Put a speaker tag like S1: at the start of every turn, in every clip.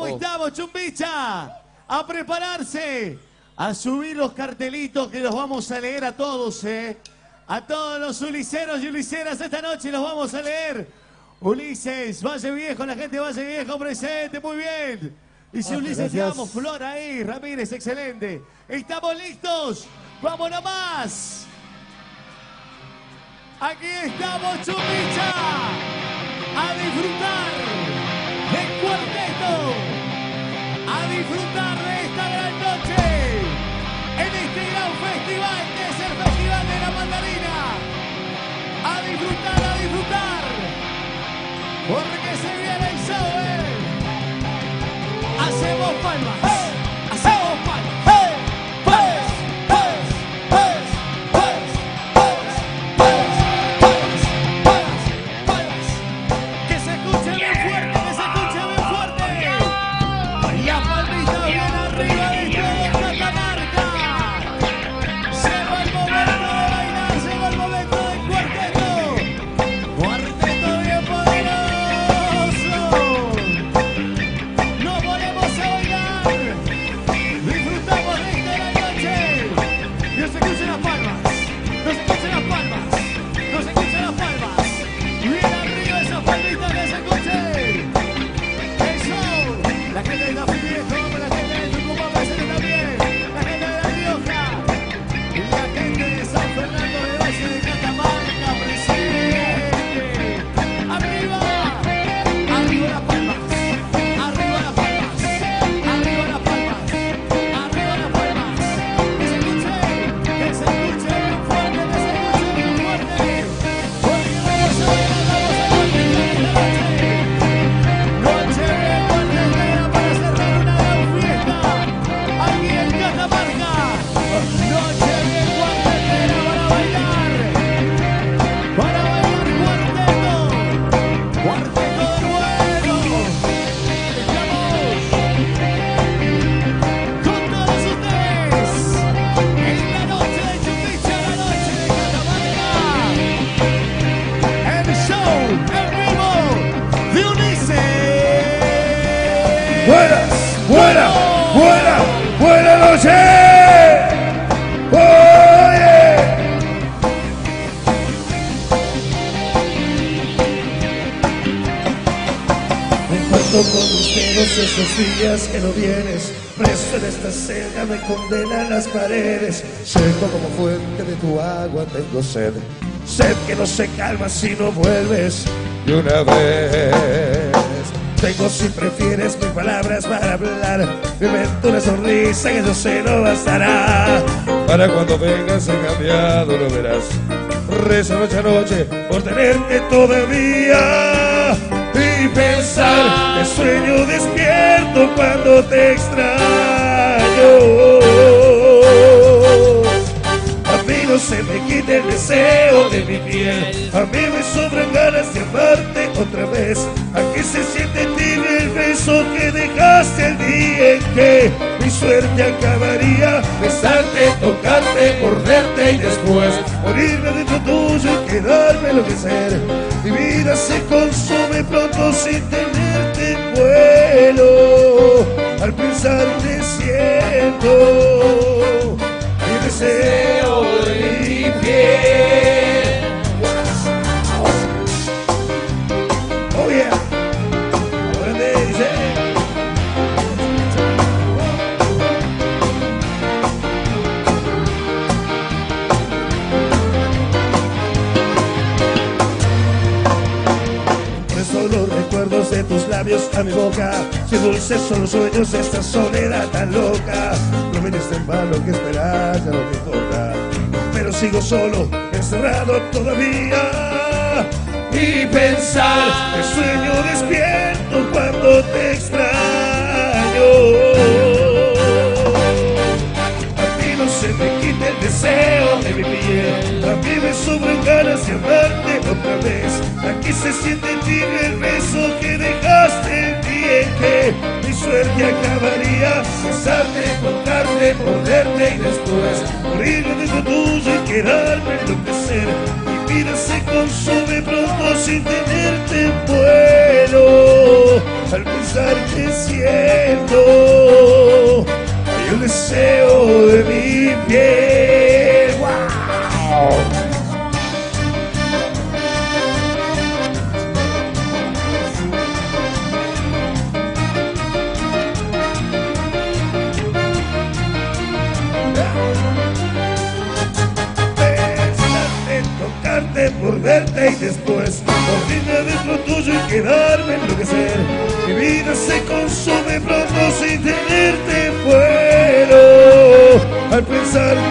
S1: ¿Cómo estamos, chumbicha? A prepararse, a subir los cartelitos que los vamos a leer a todos, ¿eh? A todos los uliceros y uliceras esta noche los vamos a leer. Ulises, Valle Viejo, la gente de Valle Viejo presente, muy bien. Dice
S2: Ah,
S1: Ulises, llevamos flor ahí, Ramírez, excelente. ¿Estamos listos? ¡Vamos nomás! Aquí estamos, Chumbicha, a disfrutar del cuarteto, a disfrutar de esta gran noche, en este gran festival que es el Festival de la Mandarina. A disfrutar, a disfrutar, porque se viene el show, ¿eh? Hacemos palmas, noche.
S2: Oye. Comparto con mis dedos esos días que no vienes. Preso en esta celda me condenan las paredes. Seco como fuente de tu agua tengo sed. Sed que no se calma si no vuelves de una vez. Tengo si prefieres mis palabras para hablar. Invento una sonrisa que yo sé no bastará. Para cuando vengas he cambiado lo verás. Rezo noche a noche por tenerte todavía. Y pensar que sueño despierto cuando te extraño. A mí no se me quita el deseo de mi piel. A mí me sobran ganas de amarte otra vez. Aquí se siente beso que dejaste el día en que mi suerte acabaría. Besarte, tocarte, morderte y después morirme dentro tuyo y quedarme enloquecer. Mi vida se consume pronto sin tenerte en vuelo. Al pensar te siento mi deseo de mi piel. Labios a mi boca. Si dulces son los sueños de esta soledad tan loca. No viniste en vano que esperar, ya no me importa. Pero sigo solo, encerrado todavía. Y pensar que sueño despierto cuando te extraño. A mí no se me quita el deseo de piel. A mí me sobran ganas de amarte otra vez. Aquí se siente que acabaría besarte, tocarte, morderte y después morir dentro tuyo y quedarme enloquecer. Mi vida se consume pronto sin tenerte vuelo al pensar que siento hay un deseo Se consume pronto sin tenerte fuero. Al pensarte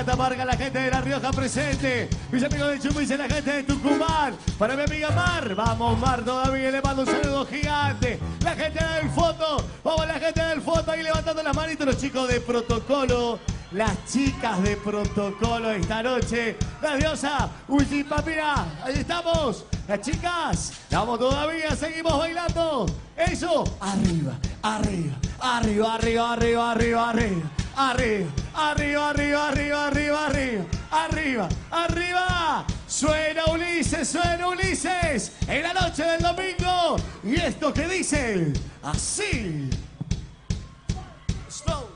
S1: La gente de La Rioja presente. Mis amigos de Chumbice, la gente de Tucumán. Para mi amiga Mar. Vamos, Mar, todavía le mando un saludo gigante. La gente del foto. Vamos, la gente del foto ahí levantando las manitos. Los chicos de protocolo. Las chicas de protocolo esta noche. La diosa mira, ahí estamos. Las chicas, vamos todavía, seguimos bailando. Eso, arriba, arriba, arriba, arriba, arriba, arriba, arriba. Arriba, arriba, arriba, arriba, arriba, arriba, arriba, arriba. Suena Ulises, suena Ulises en la noche del domingo. Y esto que dice así. Slow.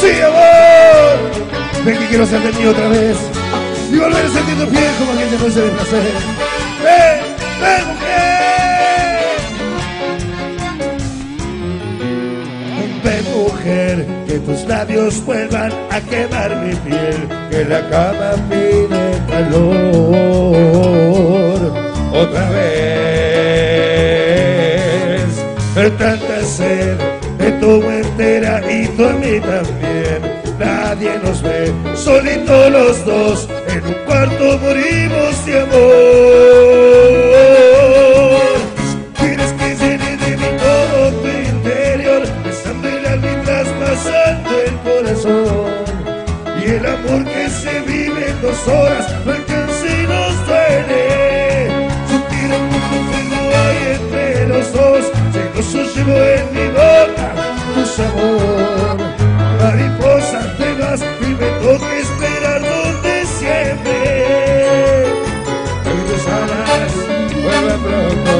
S2: ¡Sí, amor! Ven que quiero ser de mí otra vez y volver a sentir tu piel como aquella noche de placer. ¡Ven, ven, que tus labios vuelvan a quemar mi piel, que la cama pide calor otra vez. Pero tanta sed me tomo entera y tú a mí también. Nadie nos ve, solitos los dos, en un cuarto morimos de amor. Dos horas alcanza y nos duele. Sutil un fuego hay entre los dos, celoso llevo en mi boca tu sabor. Mariposa te vas y me toca esperar donde siempre. Y tus alas vuelven pronto,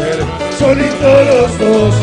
S2: enloquecer. Solitos los dos,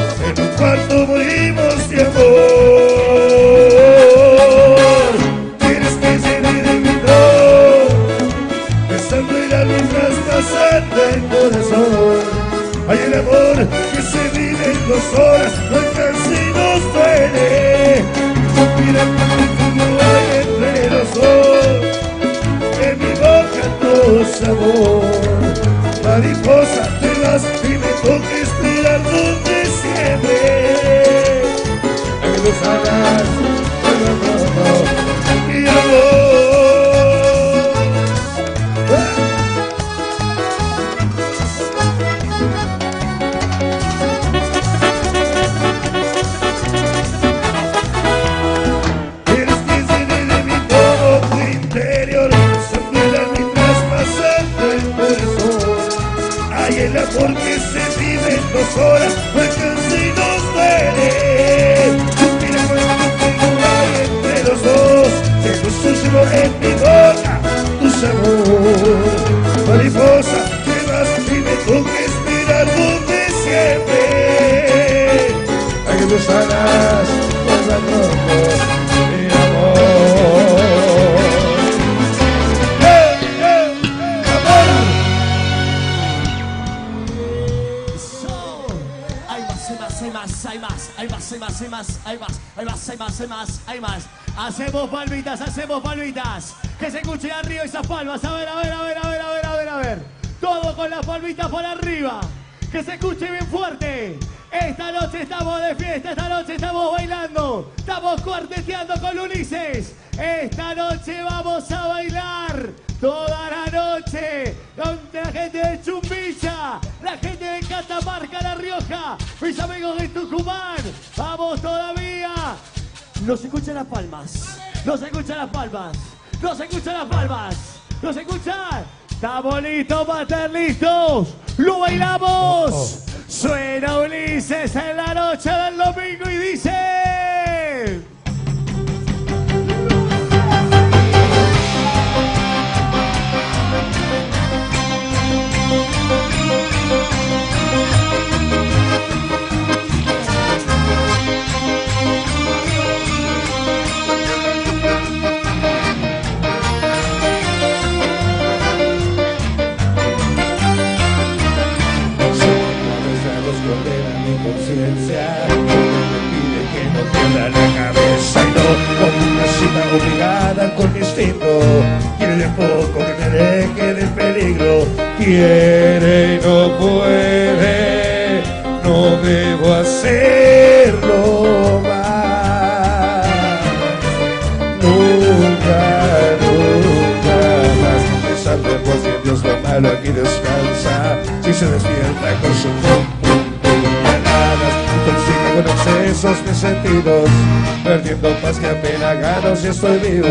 S2: que apenas gano si estoy vivo.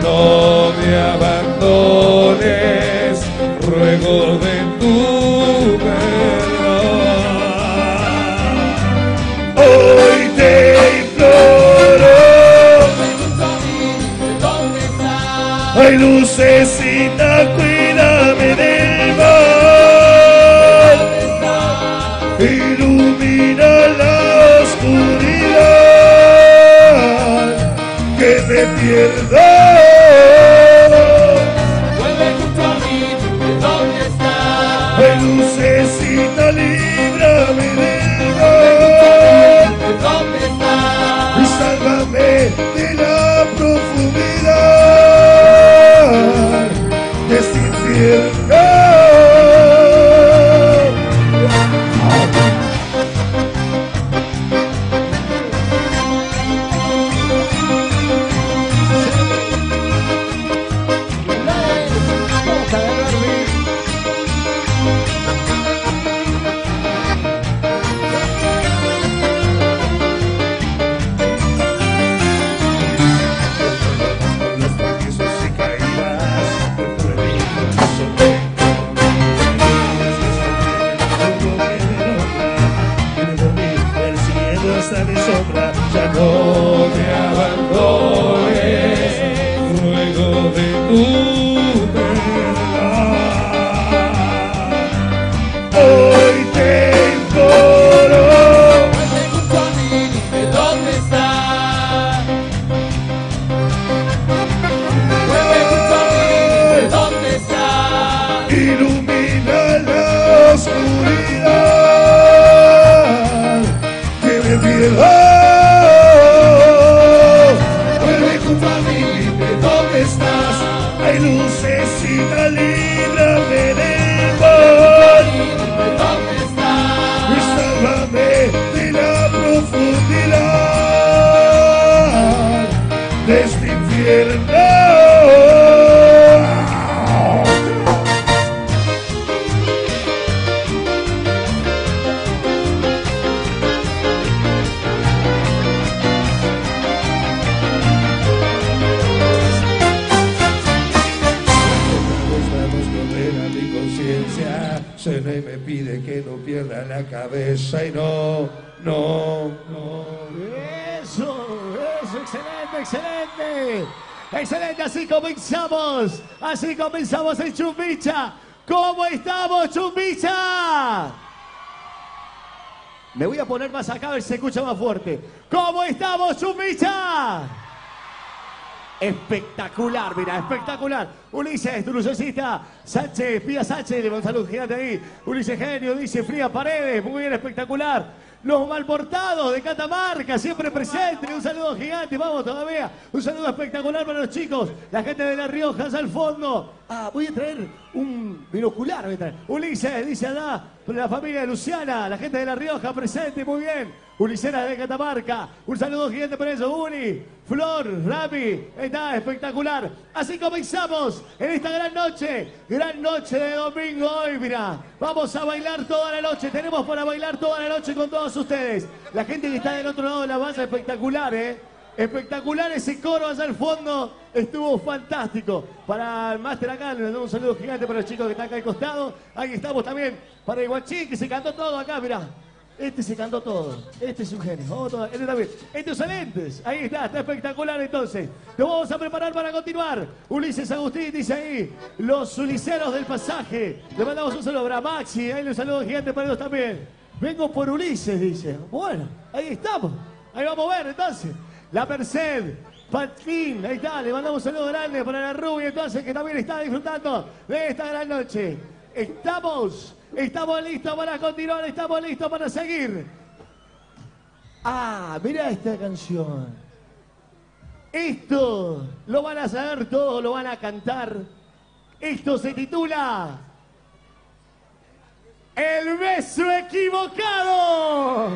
S2: No me abandones, ruego de
S1: se escucha más fuerte. ¿Cómo estamos, Chumicha? Espectacular, mira, espectacular. Ulises, tu lucecita. Sánchez, Pía Sánchez, le salud, gigante ahí. Ulises Genio, dice Fría Paredes, muy bien, espectacular. Los malportados de Catamarca, siempre presente. Un saludo gigante, vamos todavía. Un saludo espectacular para los chicos. La gente de La Rioja, al fondo. Ah, voy a traer un binocular. Ulises, dice allá, la familia de Luciana, la gente de La Rioja, presente, muy bien. Ulicena de Catamarca, un saludo gigante para eso, Uni, Flor, Rami, está espectacular. Así comenzamos en esta gran noche, gran noche de domingo hoy, mira. Vamos a bailar toda la noche, tenemos para bailar toda la noche con todos ustedes. La gente que está del otro lado de la banda, espectacular, ¿eh? Espectacular ese coro allá al fondo, estuvo fantástico. Para el máster acá, le damos un saludo gigante para los chicos que están acá al costado. Ahí estamos también para el guachín que se cantó todo acá, mira. Este se cantó todo. Este es un genio. Este también. Estos excelentes. Ahí está. Está espectacular entonces. Nos vamos a preparar para continuar. Ulises Agustín dice ahí. Los uliceros del pasaje. Le mandamos un saludo a Maxi. Ahí los saludos gigantes para ellos también. Vengo por Ulises, dice. Bueno, ahí estamos. Ahí vamos a ver entonces. La Merced. Patín, ahí está, le mandamos un saludo grande para la rubia entonces que también está disfrutando de esta gran noche. Estamos Estamos listos para continuar, estamos listos para seguir. Ah, mira esta canción. Esto lo van a saber todos, lo van a cantar. Esto se titula El beso equivocado.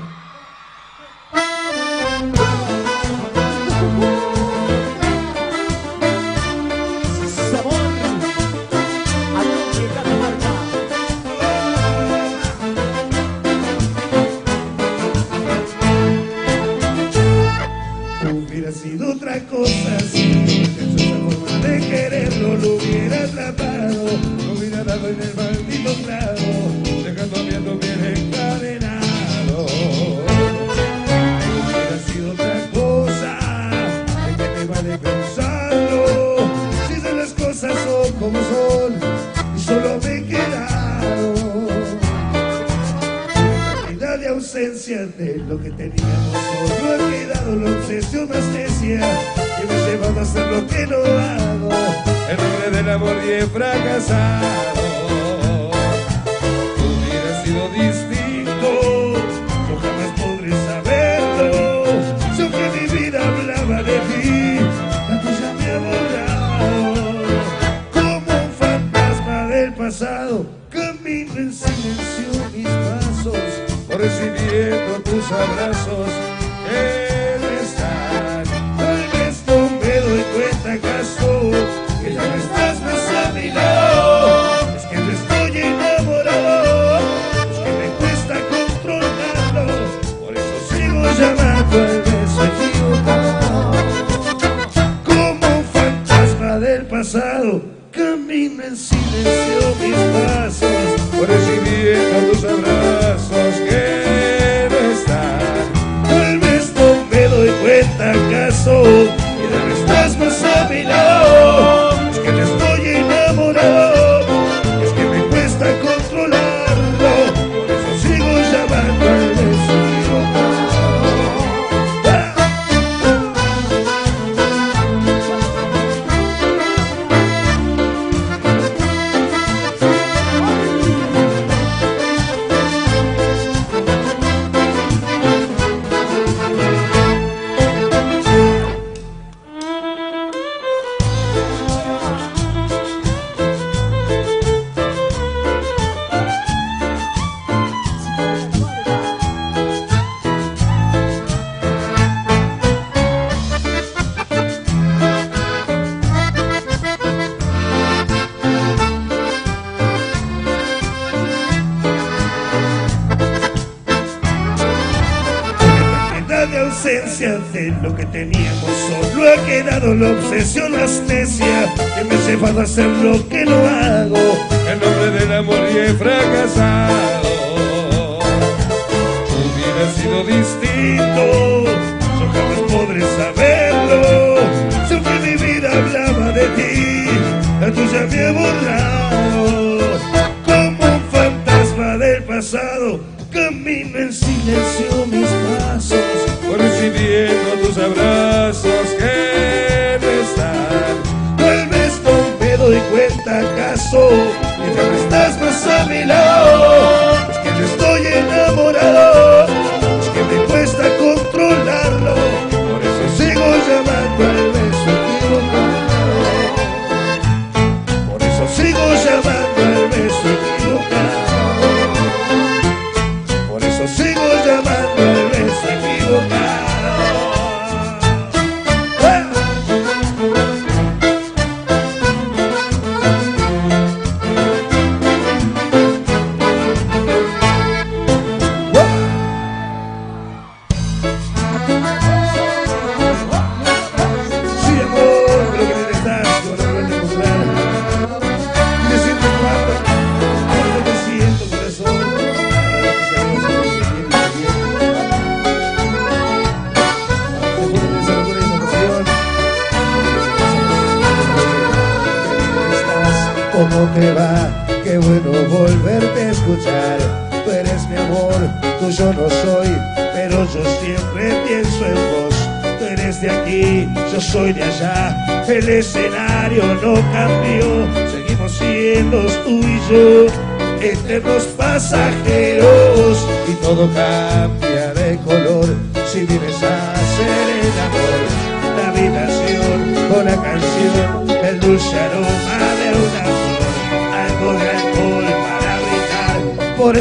S2: Sido otra cosa si esa forma de quererlo lo hubiera atrapado, lo hubiera dado en el maldito de lo que teníamos. Solo he quedado la obsesión necia que me lleva a hacer lo que no hago. En nombre del amor y he fracasado. Hubiera sido distinto yo jamás podré saberlo. Si que mi vida hablaba de ti la tuya me ha borrado. Como un fantasma del pasado camino en silencio mis pasos recibiendo tus abrazos no están. Tal vez no me doy cuenta acaso que ya no estás más a mi lado. Es que no estoy enamorado, es que me cuesta controlarlo. Por eso sigo llamando al equivocado. Como un fantasma del pasado, camino en silencio mis pasos, recibiendo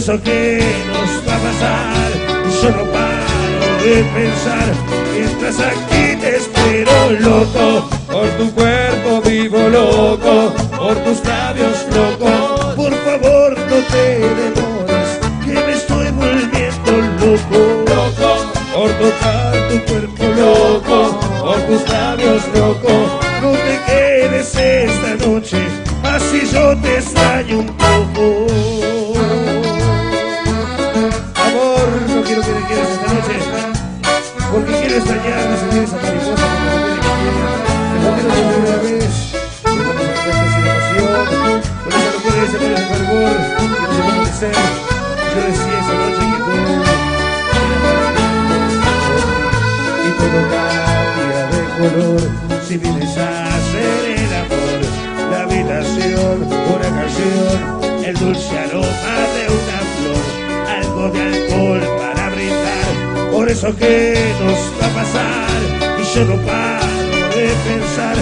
S2: eso que nos va a pasar, yo no paro de pensar, mientras aquí te espero loco, por tu cuerpo vivo loco, por tus labios loco. Por favor no te demores, que me estoy volviendo loco. Loco, por tocar tu cuerpo loco, por tus labios loco. Quiero extrañarte, sentir esa mariposa como no tiene que Te por primera vez, y con esos restos sin emoción, con esa locura y ese mal de fervor, que no se puede ser. Yo decía esa noche que tú y todo cambia de color si vienes a hacer el amor. La habitación, una canción, el dulce aroma de una flor, algo de alcohol para. Eso que nos va a pasar y yo no paro de pensar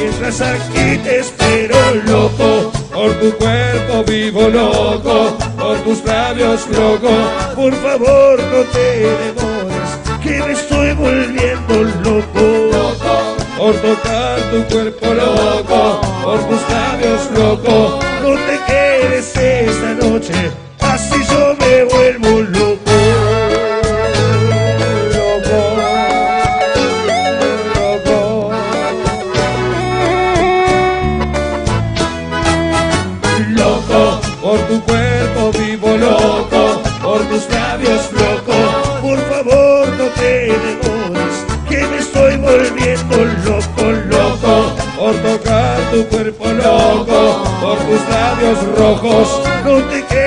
S2: mientras aquí te espero loco. Por tu cuerpo vivo loco, por tus labios loco. Por favor no te demores, que me estoy volviendo loco. Por tocar tu cuerpo loco, por tus labios loco. No te quedes esta noche, tu cuerpo loco, por tus labios rojos. No te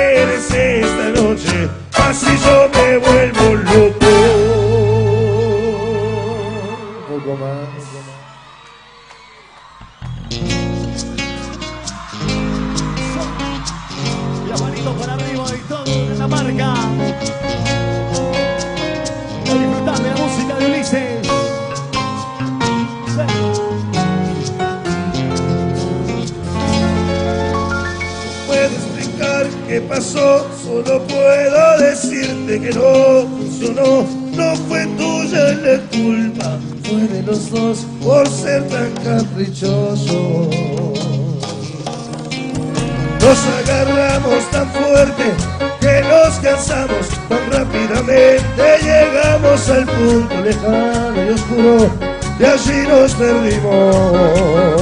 S2: perdimos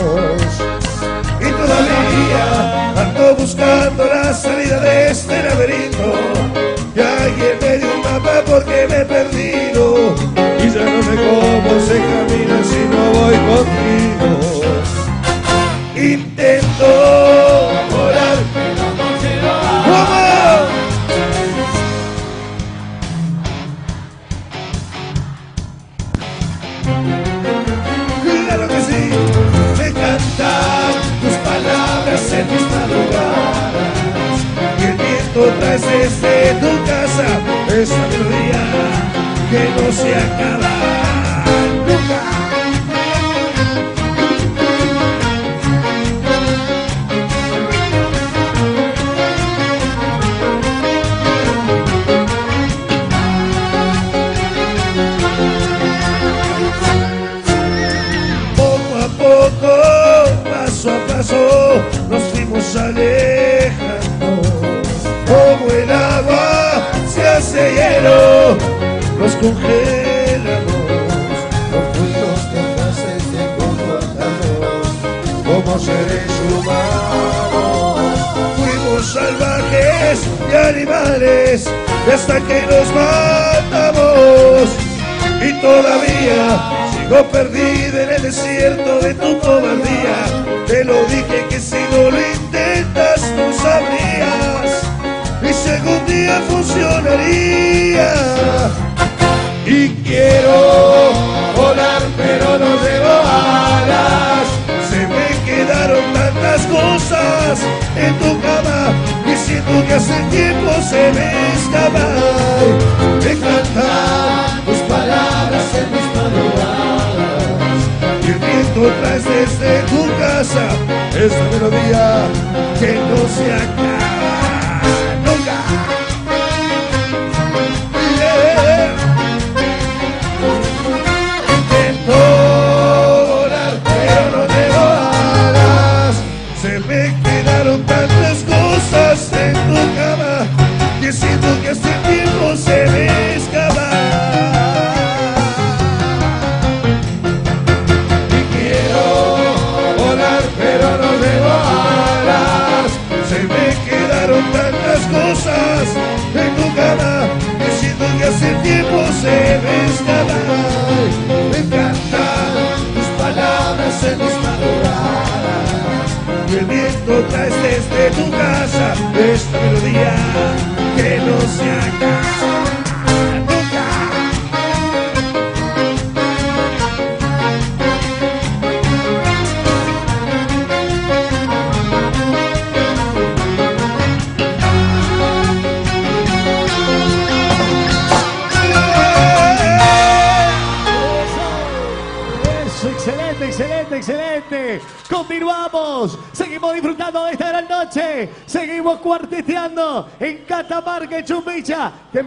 S2: y todavía ando buscando la salida de este laberinto. Y alguien me dio un mapa porque me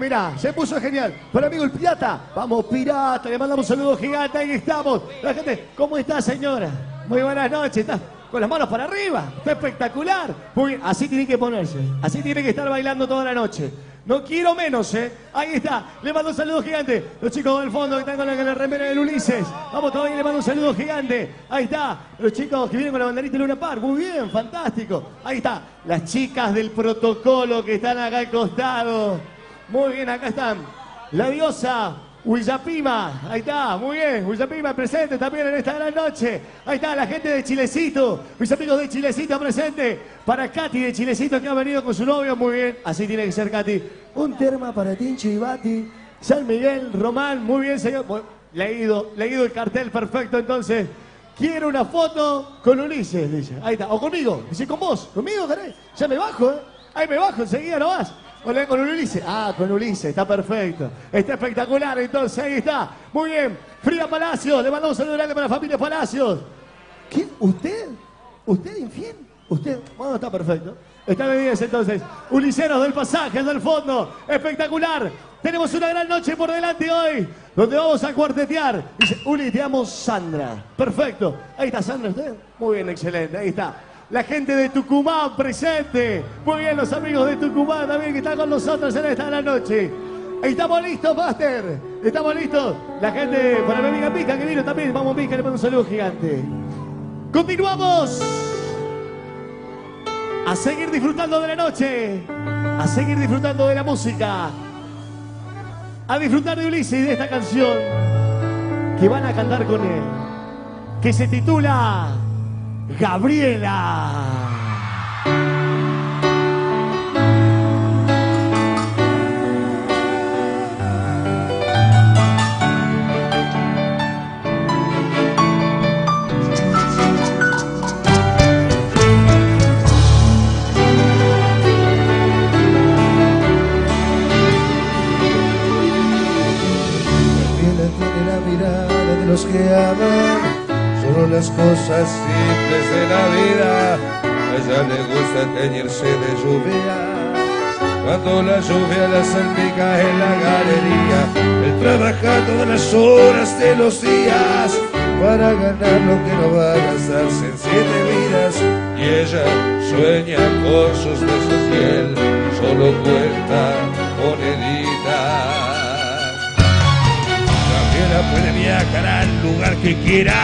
S1: Mira, se puso genial. Para amigo el pirata. Vamos, pirata. Le mandamos un saludo gigante. Ahí estamos. La gente, ¿cómo está, señora? Muy buenas noches. ¿Está con las manos para arriba? Está espectacular. Muy. Así tiene que ponerse. Así tiene que estar bailando toda la noche. No quiero menos, ¿eh? Ahí está. Le mando un saludo gigante. Los chicos del fondo que están con la, con la del Ulises. Vamos todavía, le mando un saludo gigante. Ahí está. Los chicos que vienen con la banderita de Luna Park. Muy bien, fantástico. Ahí está. Las chicas del protocolo que están acá al costado. Muy bien, acá están. La diosa Huillapima. Ahí está, muy bien. Huillapima presente también en esta gran noche. Ahí está la gente de Chilecito. Mis amigos de Chilecito presente. Para Katy de Chilecito que ha venido con su novio. Muy bien. Así tiene que ser Katy. Un terma para Tincho y Bati. San Miguel, Román. Muy bien, señor. Leído, leído el cartel perfecto entonces. Quiero una foto con Ulises, dice. Ahí está. O conmigo. Dice, con vos. Conmigo, caray. Ya me bajo, ¿eh? Ahí me bajo enseguida nomás. Hola, con Ulises. Ah, con Ulises, está perfecto. Está espectacular, entonces ahí está. Muy bien. Frida Palacios, le mandamos un saludo grande para la familia Palacios. ¿Quién? ¿Usted? ¿Usted infiel? ¿Usted? Bueno, está perfecto. Está bien, entonces. Uliseros del pasaje, del fondo. Espectacular. Tenemos una gran noche por delante hoy, donde vamos a cuartetear. Dice, Uli, te amo Sandra. Perfecto. Ahí está Sandra, ¿usted? Muy bien, excelente. Ahí está. La gente de Tucumán presente. Muy bien, los amigos de Tucumán también que están con nosotros en esta noche. Estamos listos, Master. Estamos listos. La gente, para mi amiga Mica que vino también. Vamos, Mica, le mando un saludo gigante. Continuamos a seguir disfrutando de la noche, a seguir disfrutando de la música, a disfrutar de Ulises y de esta canción que van a cantar con él, que se titula Gabriela tiene la mirada de
S2: los que a solo las cosas simples de la vida. A ella le gusta teñirse de lluvia. Cuando la lluvia la salpica en la galería, él trabaja todas las horas de los días para ganar lo que no va a gastarse en siete vidas. Y ella sueña con sus besos y solo cuenta moneditas. Puede viajar al lugar que quiera.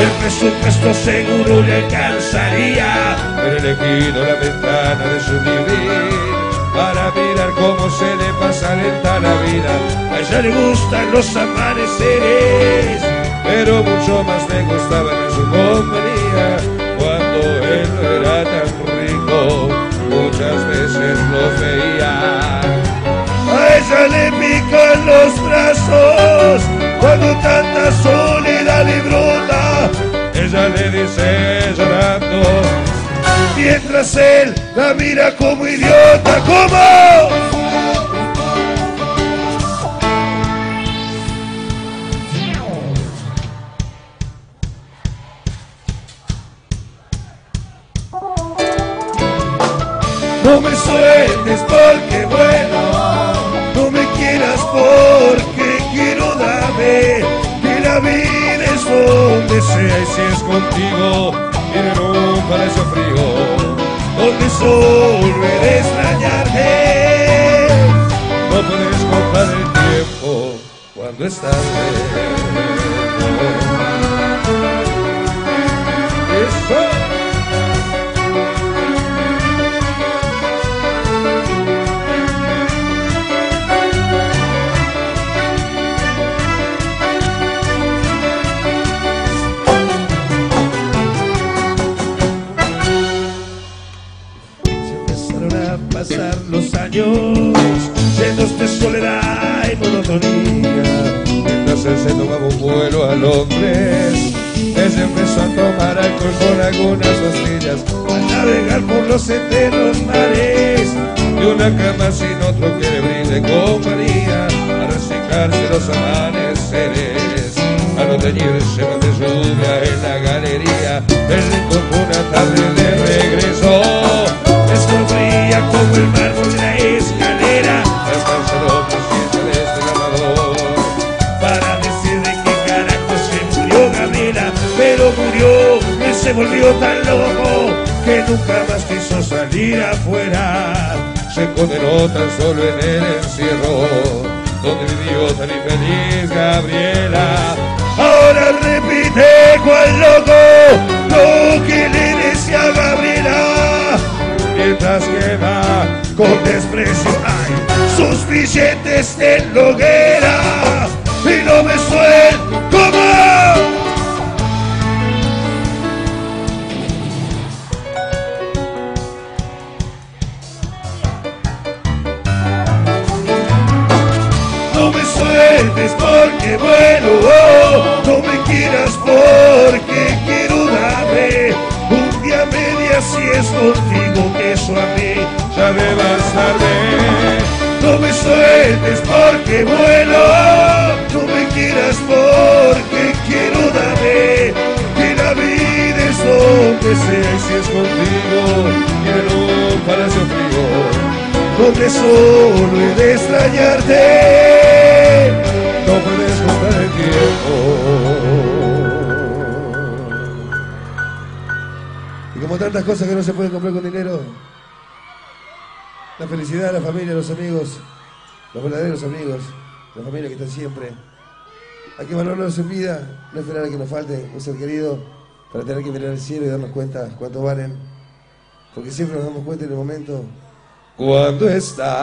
S2: El presupuesto seguro le alcanzaría. Pero he elegido la ventana de su vivir para mirar cómo se le pasa lenta la vida. A ella le gustan los amaneceres, pero mucho más le gustaba en su compañía. Cuando él no era tan rico, muchas veces lo veía. A ella le pican los brazos cuando tanta soledad le brota. Ella le dice llorando, mientras él la mira como idiota, como. No me sueltes porque bueno, no me quieras porque dame que la vida es donde sea y si es contigo, en un paraíso frío, donde solo de extrañarte. No puedes comprar el tiempo cuando estás lejos. Eso. Años llenos de soledad y monotonía. Él se tomaba un vuelo a Londres, ella empezó a tomar alcohol con algunas pastillas, a navegar por los eternos mares. Y una cama sin otro que le brinde compañía, a reciclarse los amaneceres, a no teñirse de lluvia en la galería. Él encontró una tarde de regreso, escurría como el mármol se volvió tan loco que nunca más quiso salir afuera. Se condenó tan solo en el encierro, donde vivió tan infeliz Gabriela. Ahora repite cual loco lo que le decía Gabriela mientras que va con desprecio ay, sus billetes la hoguera si es contigo que eso a mí ya me bastarme no me sueltes porque bueno no me quieras porque quiero darme que la vida es donde sea y si es contigo quiero palacio frío donde solo he de extrañarte, no puedes comprar el tiempo. Tantas cosas que no se pueden comprar con dinero, la felicidad, la familia, los amigos, los verdaderos amigos, la familia que están siempre. Hay que valorarlos en vida, no esperar a que nos falte un ser querido para tener que mirar al cielo y darnos cuenta cuánto valen. Porque siempre nos damos cuenta en el momento cuando está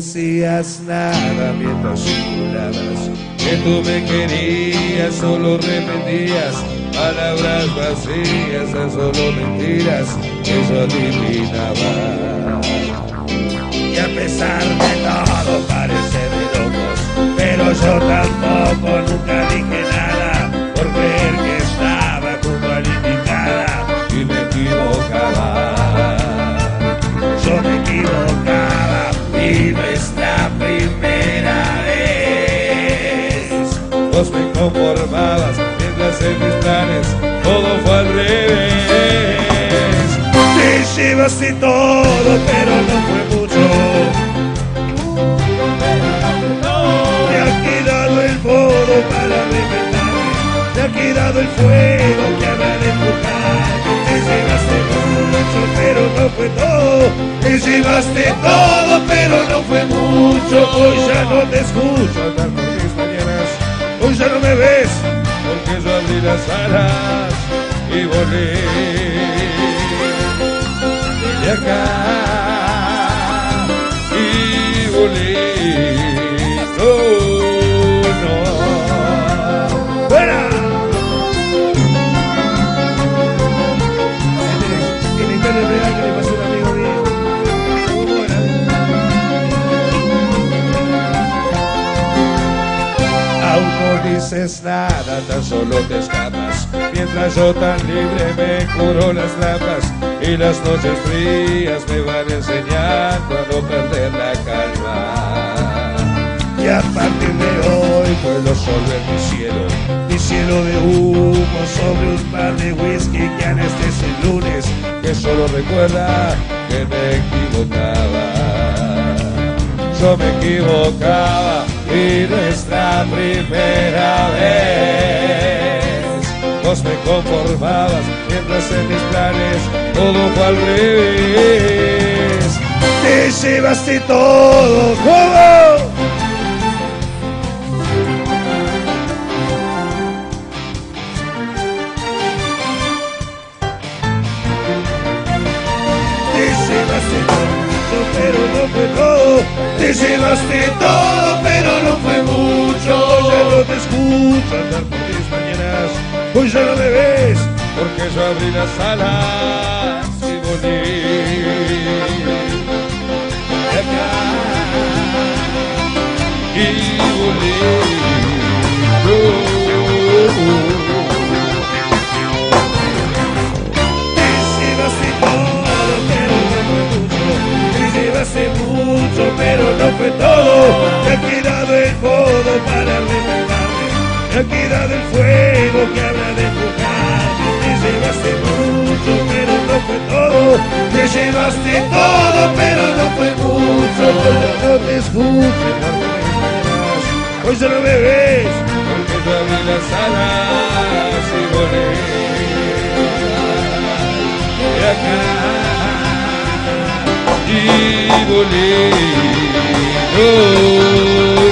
S2: decías nada mientras simulabas que tú me querías, solo repetías palabras vacías, de solo mentiras que yo adivinaba. Y a pesar de todo parece de locos, pero yo tampoco nunca dije nada por ver que estaba indicada y me equivocaba. Yo me equivocaba Vos me conformabas mientras en mis planes todo fue al revés. Te llevaste todo, pero no fue las alas y volé de acá dices nada, tan solo te escapas. Mientras yo tan libre me curo las lapas y las noches frías me van enseñando a no perder la calma. Y a partir de hoy puedo solver mi cielo, mi cielo de humo sobre un par de whisky que anestesia el lunes, que solo recuerda que me equivocaba yo me equivocaba y nuestra primera vez. Vos me conformabas mientras en mis planes todo fue al revés. Te llevaste todo, ¿cómo? Te llevaste todo, pero no fue todo. Te llevaste todo, pero escucho andar por mis mañanas. Hoy ya no me ves, porque yo abrí las alas y volé. acá. Y volé. Oh. Te llevaste mucho, pero no fue todo. Ya no me ves, porque yo abrí las alas y volé de acá y volé. No,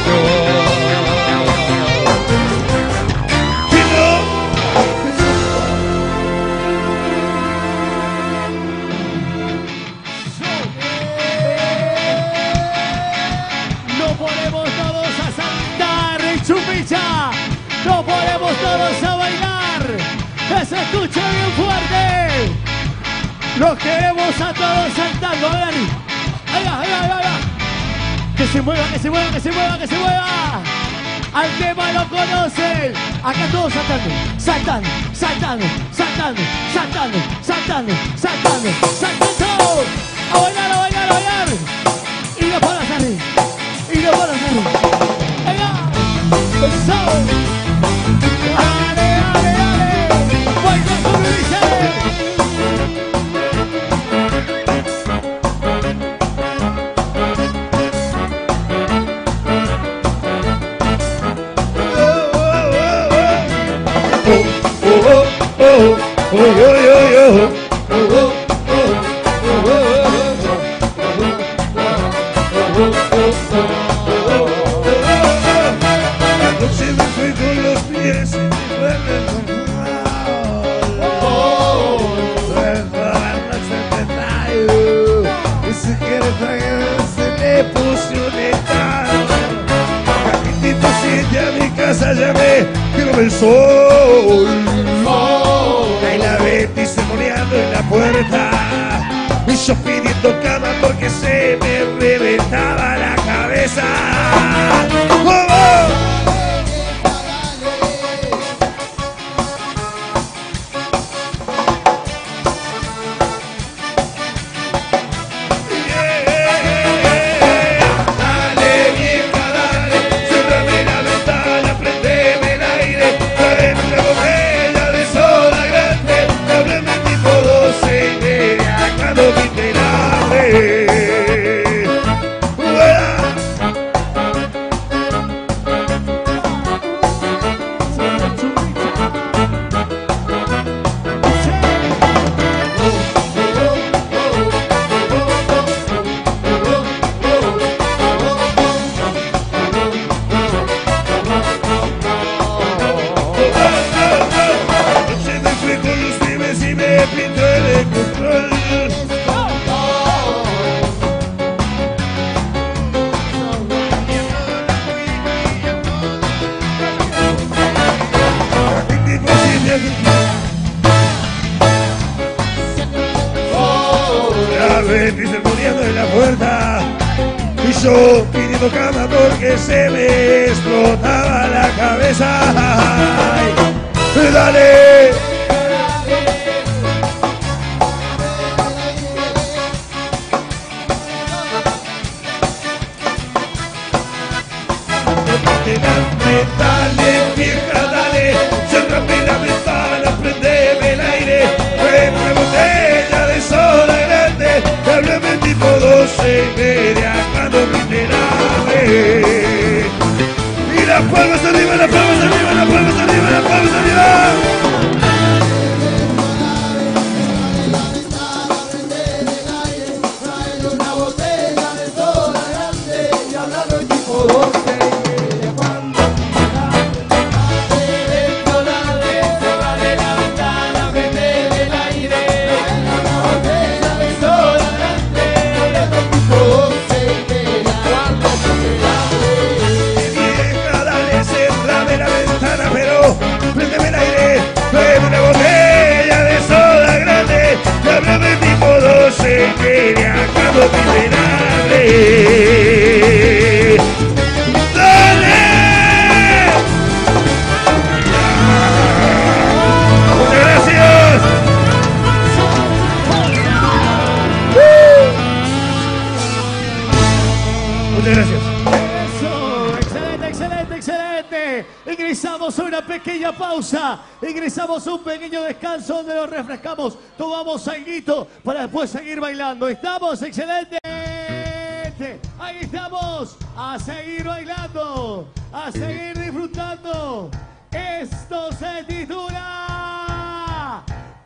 S2: no.
S1: Los queremos a todos saltando. A ver. Ahí va, ahí va. Que se mueva, que se mueva, que se mueva, que se mueva. Al tema lo conocen. Acá todos saltando, saltando, saltando, saltando, saltando, saltando, saltando, saltando. A bailar, a bailar, a bailar. Y no paras arriba. Y no paras arriba. Ahí va. miserable. pausa, ingresamos un pequeño descanso donde nos refrescamos, tomamos sanguito para después seguir bailando. Estamos, excelente. Ahí estamos, a seguir bailando, a seguir disfrutando. Esto se titula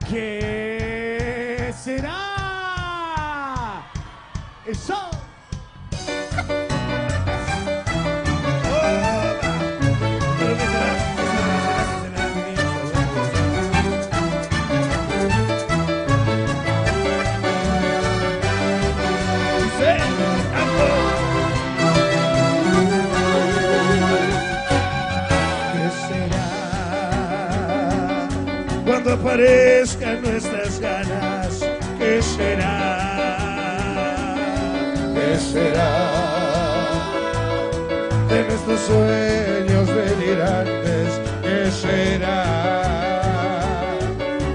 S1: ¿Qué será? Eso.
S2: desaparezcan nuestras ganas, ¿qué será? ¿Qué será? De nuestros sueños delirantes, ¿qué será?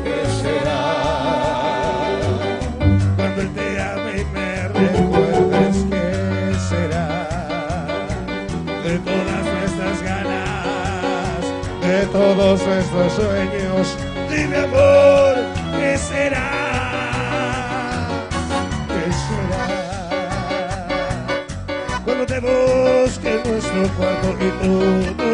S2: ¿Qué será? Cuando él te ame y me recuerdes, ¿qué será? De todas nuestras ganas, de todos nuestros sueños, mi amor, ¿qué será? ¿Qué será? Cuando te busque nuestro cuarto y tú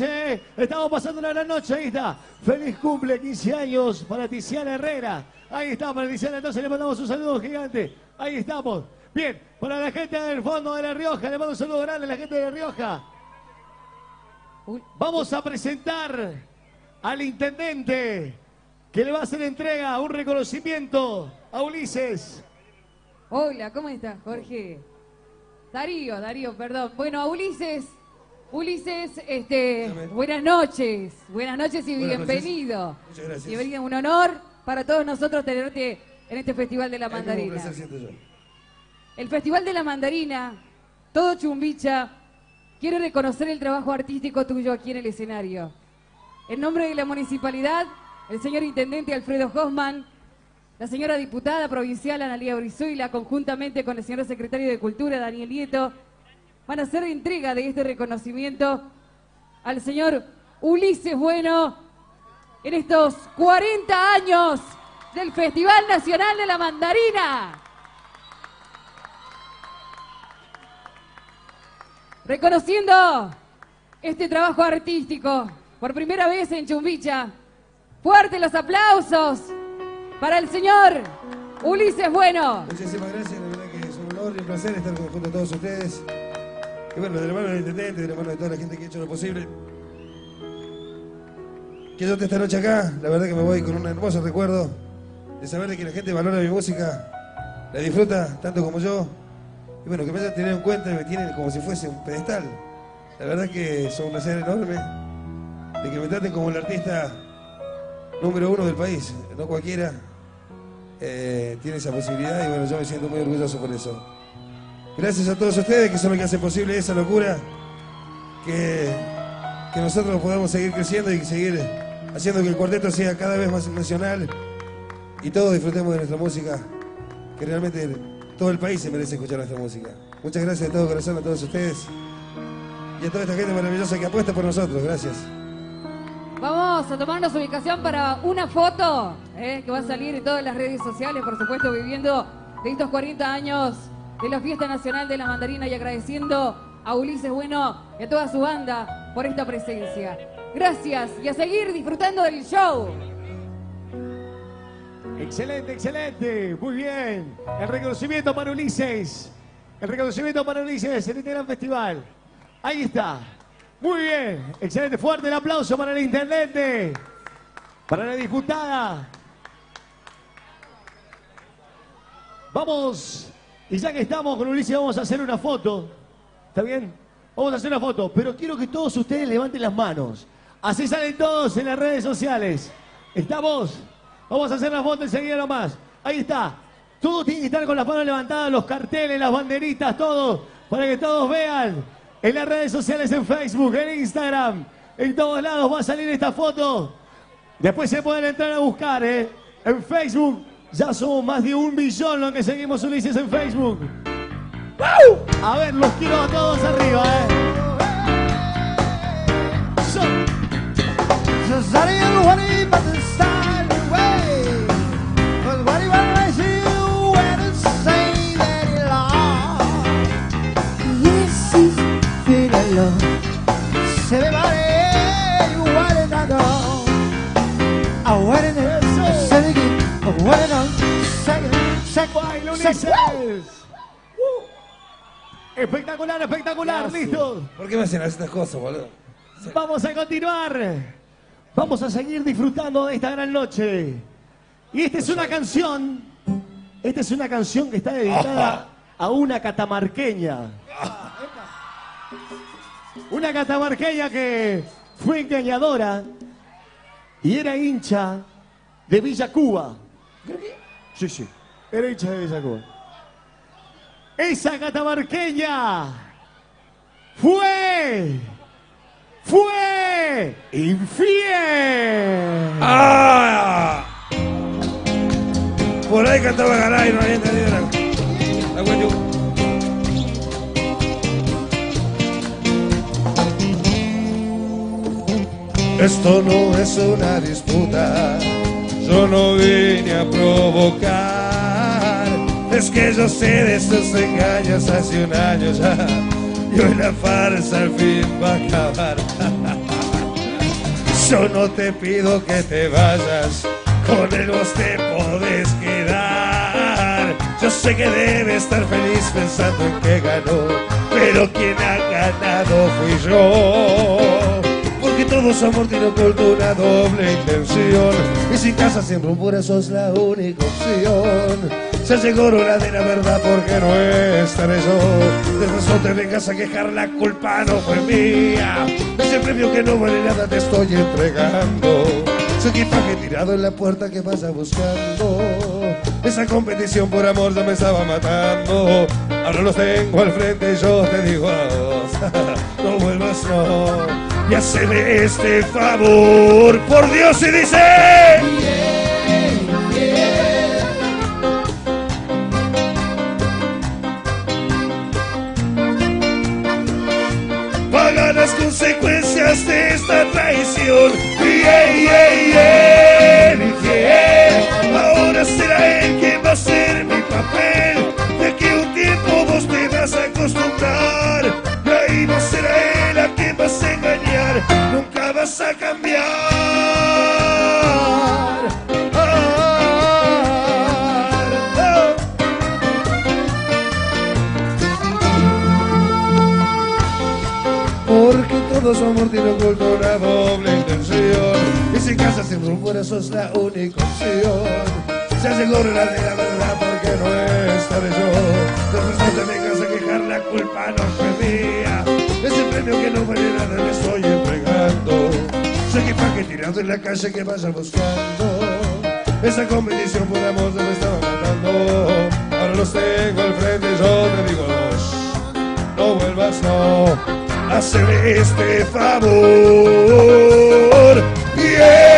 S1: noche, estamos pasando una gran noche, ahí está. Feliz cumple, 15 años para Tiziana Herrera. Ahí está, para Tiziana, entonces le mandamos un saludo gigante. Ahí estamos. Bien, para la gente del fondo de La Rioja, le mando un saludo grande a la gente de La Rioja. Vamos a presentar al intendente que le va a hacer entrega, un reconocimiento a Ulises.
S3: Hola, ¿cómo estás, Jorge? Darío, Darío, perdón. Bueno, a Ulises, Ulises, este, buenas noches, buenas noches y
S2: Buenas noches.
S3: bienvenido.
S2: Muchas gracias.
S3: Bienvenido, un honor para todos nosotros tenerte en este Festival de la Mandarina. El Festival de la Mandarina, todo Chumbicha, quiere reconocer el trabajo artístico tuyo aquí en el escenario. En nombre de la municipalidad, el señor intendente Alfredo Hoffman, la señora diputada provincial Analia Brizuela, conjuntamente con el señor secretario de Cultura Daniel Nieto, van a hacer entrega de este reconocimiento al señor Ulises Bueno en estos 40 años del Festival Nacional de la Mandarina. Reconociendo este trabajo artístico por primera vez en Chumbicha. Fuertes los aplausos para el señor Ulises Bueno.
S2: Muchísimas gracias, la verdad que es un honor y un placer estar junto a todos ustedes. Y bueno, de la mano del intendente, de la mano de toda la gente que ha hecho lo posible. Quédate esta noche acá, la verdad que me voy con un hermoso recuerdo de saber de que la gente valora mi música, la disfruta tanto como yo. Y bueno, que me hayan tenido en cuenta y me tienen como si fuese un pedestal. La verdad que es un placer enorme de que me traten como el artista número uno del país, no cualquiera eh, tiene esa posibilidad y bueno, yo me siento muy orgulloso por eso. Gracias a todos ustedes que son los que hacen posible esa locura, que, que nosotros podamos seguir creciendo y seguir haciendo que el cuarteto sea cada vez más nacional y todos disfrutemos de nuestra música, que realmente todo el país se merece escuchar nuestra música. Muchas gracias de todo corazón a todos ustedes y a toda esta gente maravillosa que apuesta por nosotros. Gracias.
S3: Vamos a tomarnos ubicación para una foto eh, que va a salir en todas las redes sociales, por supuesto, viviendo de estos 40 años de la Fiesta Nacional de la Mandarina y agradeciendo a Ulises Bueno y a toda su banda por esta presencia. Gracias y a seguir disfrutando del show.
S1: Excelente, excelente. Muy bien. El reconocimiento para Ulises. El reconocimiento para Ulises en este gran festival. Ahí está. Muy bien. Excelente. Fuerte el aplauso para el intendente. Para la diputada. Vamos. Y ya que estamos con Ulises, vamos a hacer una foto. ¿Está bien? Vamos a hacer una foto, pero quiero que todos ustedes levanten las manos. Así salen todos en las redes sociales. ¿Estamos? Vamos a hacer la foto enseguida nomás. Ahí está. Todos tienen que estar con las manos levantadas, los carteles, las banderitas, todo, para que todos vean. En las redes sociales, en Facebook, en Instagram, en todos lados va a salir esta foto. Después se pueden entrar a buscar, ¿eh? En Facebook ya somos más de un billón los que seguimos Ulises en Facebook. ¡Woo! A ver, los quiero a todos arriba, ¿eh? So- ¡Baila
S2: second.
S1: Ulises! ¡Woo! Espectacular, espectacular, listo.
S2: ¿Por qué me hacen estas cosas, boludo?
S1: Vamos a continuar. Vamos a seguir disfrutando de esta gran noche. Y esta es una canción. Esta es una canción que está dedicada a una catamarqueña. Una catamarqueña que fue engañadora y era hincha de Villa Cuba. Sí, sí, era hincha de Villa Cuba. Esa catamarqueña fue fue infiel.
S2: ¡Ah! Por ahí cantaba Garay, no había entendido la, la cuestión. Esto no es una disputa, no vine a provocar. Es que yo sé de estos engaños hace un año ya, y hoy la farsa al fin va a acabar. Yo no te pido que te vayas, con él vos te podés quedar. Yo sé que debe estar feliz pensando en que ganó, pero quien ha ganado fui yo. Porque todo su amor tiene oculto una doble intención. Y sin casa sin rumbo, eso es la única opción. Ya llegó la de la verdad porque no estaré yo. Después no te vengas a quejar, la culpa no fue mía. Ese premio que no vale nada te estoy entregando. Su equipaje tirado en la puerta que vas a buscando. Esa competición por amor ya me estaba matando. Ahora los tengo al frente y yo te digo a vos. no vuelvas, no. Y haceme este favor, por Dios, y dice. paga las consecuencias de esta traición. Yeah. Ahora será él quien va a ser mi papel. De aquí a un tiempo vos te vas a acostumbrar. Y ahí no será él vas a engañar. Nunca vas a cambiar. Porque todo su amor tiene oculto una doble intención Y si casa sin rumbo, eso es la única opción Ya llegó la hora de la verdad porque no estaré yo Después no te vengas a quejar, la culpa no fue mía Ese premio que no vale nada le estoy entregando Su equipaje tirado en la calle que vaya buscando Esa competición por amor se me estaba matando Ahora los tengo al frente yo te digo dos no vuelvas, no. Hazme este favor. Bien.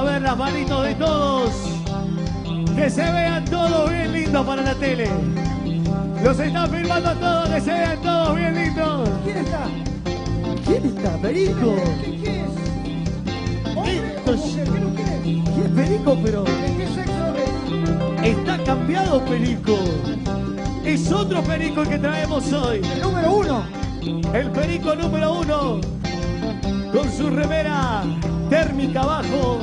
S2: A ver
S1: las
S4: manitos de todos. Que se vean todos bien lindos para la tele. Los están filmando a todos, que se vean todos bien lindos.
S1: ¿Quién está?
S4: ¿Quién está, Perico?
S1: ¿Quién, es? ¿Hombre
S4: Esto es-. ¿Quién es Perico, pero?
S1: ¿De qué sexo es?
S4: Está cambiado Perico. Es otro Perico el que traemos hoy.
S1: El número uno.
S4: El Perico número uno. Con su remera térmica abajo.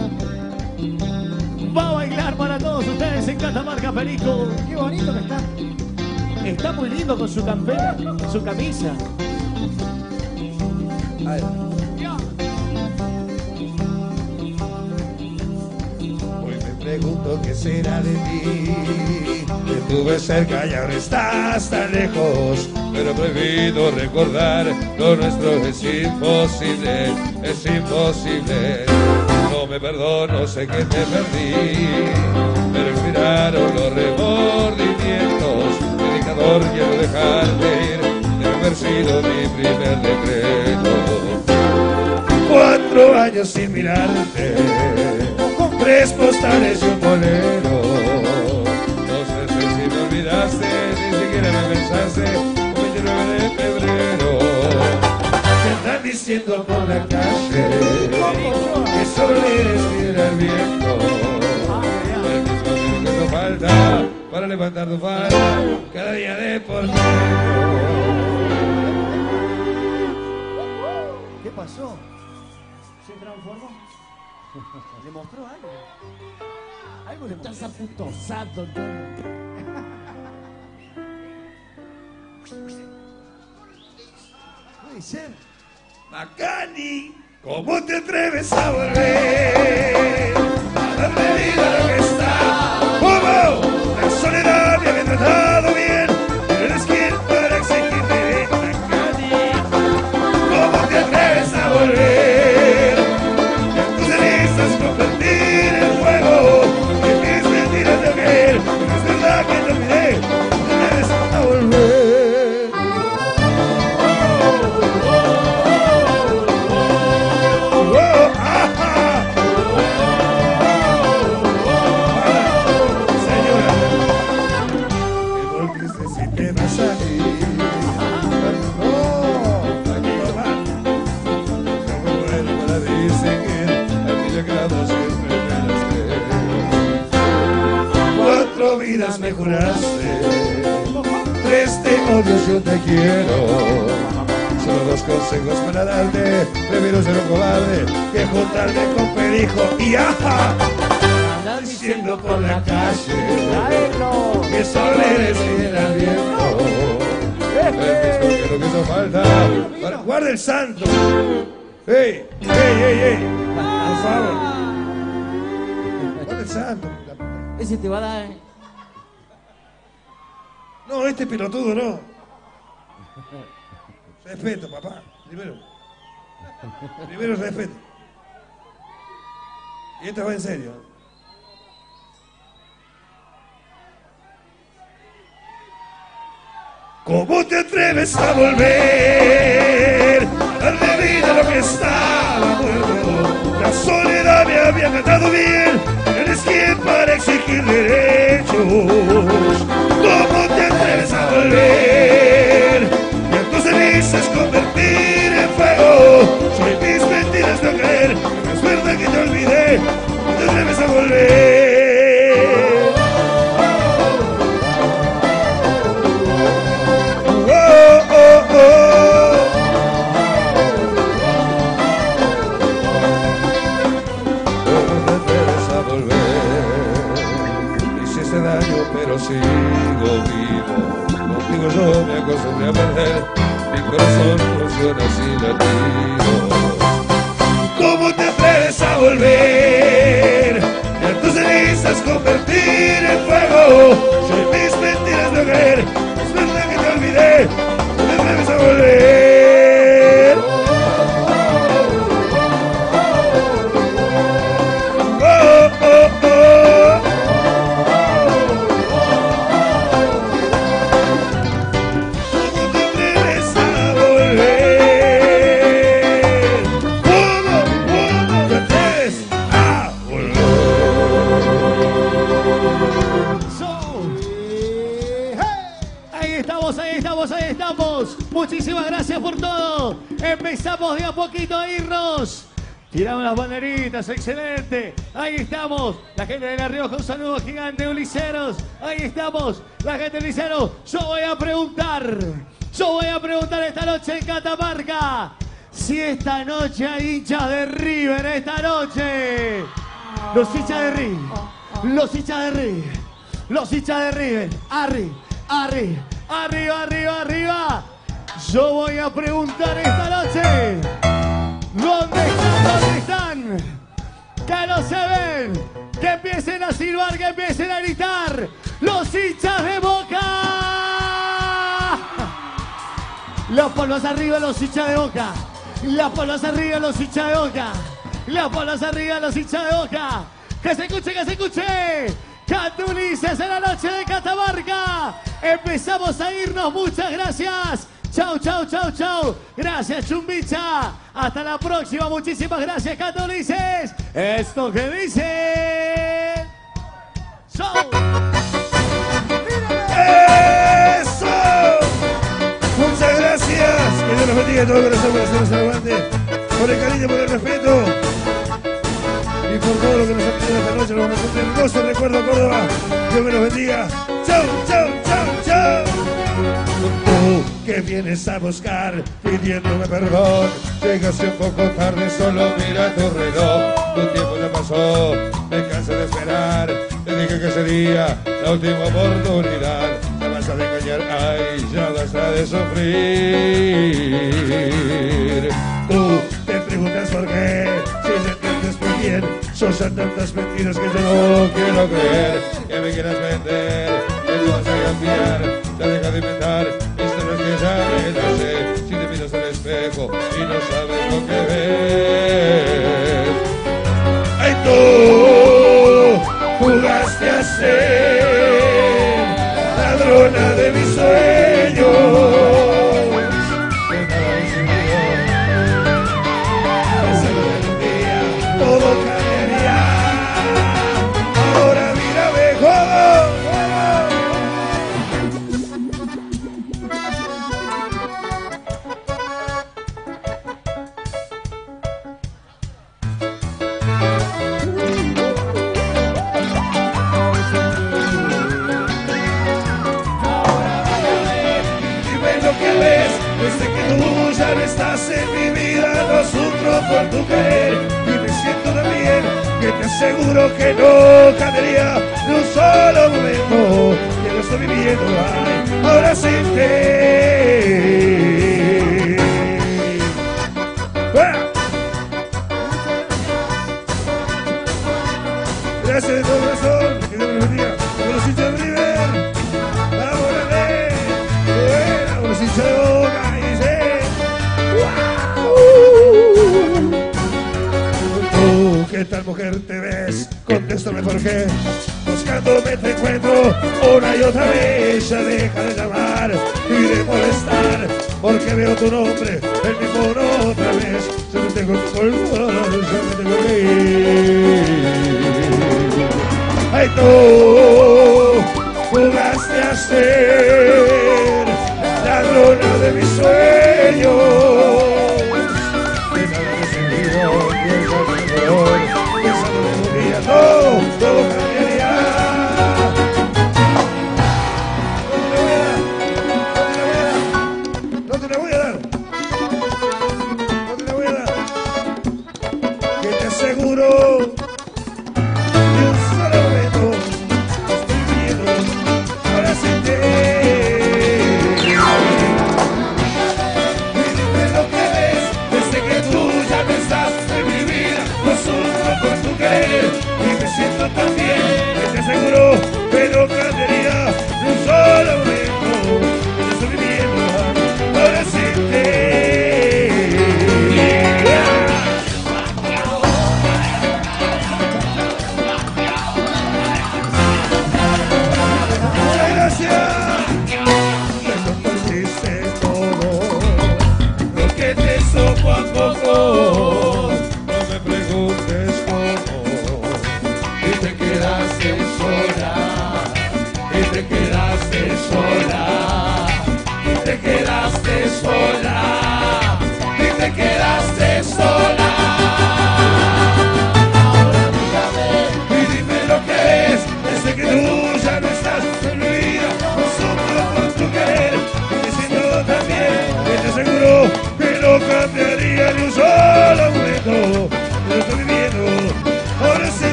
S4: Ustedes en Catamarca Perico.
S1: Qué bonito que está.
S4: Está muy lindo con su campera, su camisa.
S2: Ay, Hoy me pregunto qué será de ti. Te tuve cerca y ahora estás tan lejos. Pero prohibido recordar lo nuestro es imposible, es imposible. No me perdono, sé que te perdí. Expiraron los remordimientos. El dictador quiero dejarte ir. Debe haber sido mi primer decreto cuatro años sin mirarte, con tres postales y un bolero. No sé si me olvidaste, ni siquiera me pensaste, un 29 de febrero. Te están diciendo por la calle que solo eres al viento. Falta para levantar tu falda cada día de por medio.
S1: ¿Qué pasó? ¿Se transformó? ¿Le mostró algo? Algo le mostró.
S4: Estás aputosado,
S1: Puede ser.
S2: Macani, ¿cómo te atreves a volver? Primero respeto. Y esto va en serio. ¿Cómo te atreves a volver? Darle vida lo que estaba muerto. La soledad me había tratado bien. Eres quien para exigir derechos. ¿Cómo te atreves a volver? Mis mentiras no creer. No es verdad que te olvidé. ¿Cómo te atreves a volver? Oh, oh, oh. ¿Cómo te atreves a volver? Hiciste daño, pero sí
S5: acostumbré a perder, mi corazón funciona sin latido.
S2: ¿Cómo te atreves a volver? Y a tus cenizas convertir en fuego.
S1: Estamos. La gente de Uliceros. Yo voy a preguntar. Yo voy a preguntar esta noche en Catamarca. Si esta noche hay hinchas de River, esta noche. Los hinchas de River. Los hinchas de River. Los hinchas de River. Arri, arri, arriba, arriba, arriba. Yo voy a preguntar esta noche. ¿Dónde están? ¿Dónde están? Que no se ven. Que empiecen a silbar, que empiecen a gritar. Las palmas arriba, los hinchas de boca. Las palmas arriba, los hinchas de boca. Las palmas arriba, los hinchas de boca. Que se escuche, que se escuche. Catulices en la noche de Catamarca. Empezamos a irnos. Muchas gracias. Chau, chau, chau, chau. Gracias, Chumbicha. Hasta la próxima. Muchísimas gracias, Catulices. Esto que dice. Chau.
S2: Que Dios los bendiga a todo corazón el aguante. Por el cariño, por el respeto. Y por todo lo que nos ha pedido esta noche. Nos vamos a en gozo, recuerdo Córdoba. Dios me los bendiga. Chau, chau, chau, chau. Tú que vienes a buscar pidiéndome perdón.
S5: Llegaste un poco tarde, solo mira tu reloj. Tu tiempo ya pasó, me cansé de esperar. Te dije que sería la última oportunidad. De sufrir.
S2: Tú te preguntas por qué, si se entiendes muy bien, son tantas mentiras que yo no
S5: Quiero creer que me quieras vender, que vas a cambiar. Ya deja de inventar historias que ya me las sé. Si te miras al espejo y no sabes lo que ves.
S2: ¡Ay, tú jugaste a ser ladrona de mis sueños!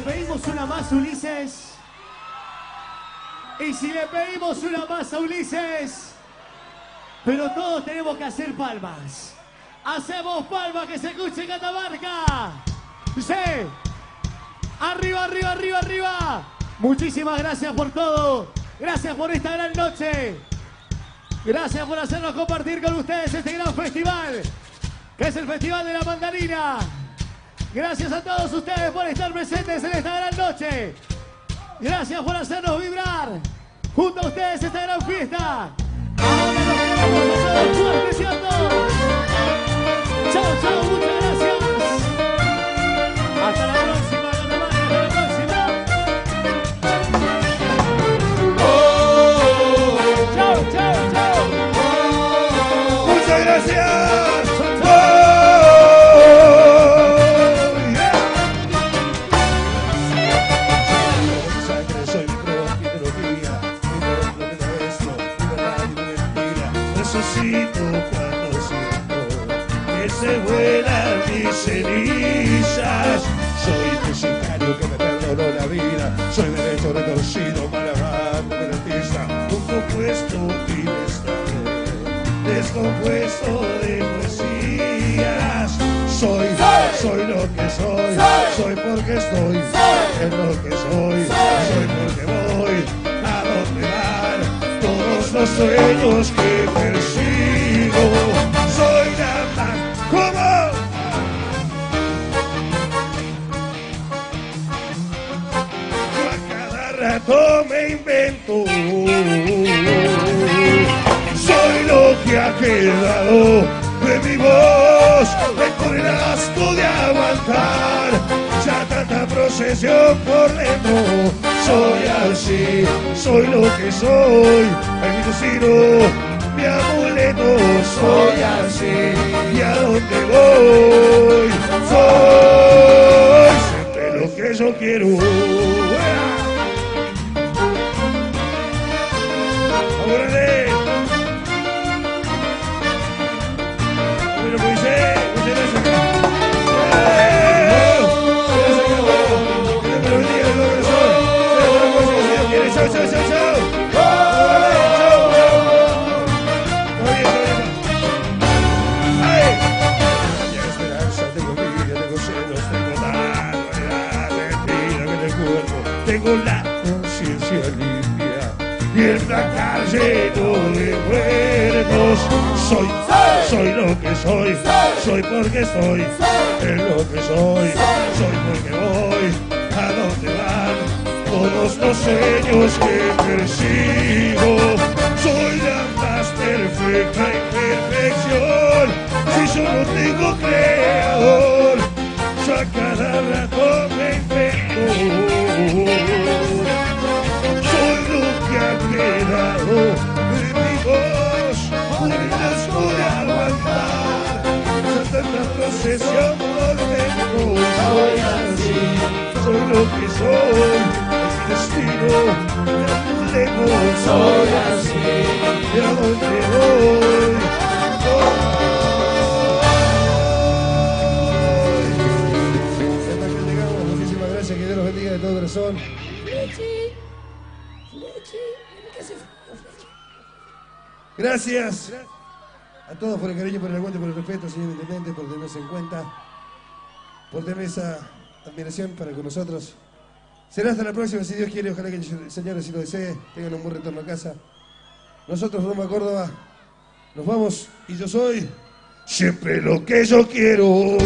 S1: Le pedimos una más, Ulises. Y si le pedimos una más a Ulises. Pero todos tenemos que hacer palmas. Hacemos palmas que se escuche Catamarca. Sí. Arriba, arriba, arriba, arriba. Muchísimas gracias por todo. Gracias por esta gran noche. Gracias por hacernos compartir con ustedes este gran festival, que es el Festival de la Mandarina. Gracias a todos ustedes por estar presentes en esta gran noche. Gracias por hacernos vibrar junto a ustedes esta gran fiesta. Ahora. Chao, chao, muchas gracias. Hasta la próxima,
S2: Soy derecho retorcido, malabando artista. Un compuesto inestable, descompuesto de poesías. Soy, soy lo que soy, soy porque estoy, es lo que soy, soy porque voy, a donde van todos los sueños que cada rato me invento. Soy lo que ha quedado de mi voz. Me pone el de aguantar. Ya tanta procesión por dentro. Soy así, soy lo que soy. El mi destino, mi amuleto. Soy así, y a dónde voy. Soy siempre lo que yo quiero. Esa admiración para con nosotros. Será hasta la próxima, si Dios quiere, ojalá que el Señor así lo desee, tengan un buen retorno a casa. Nosotros, Roma Córdoba, nos vamos y yo soy siempre lo que yo quiero.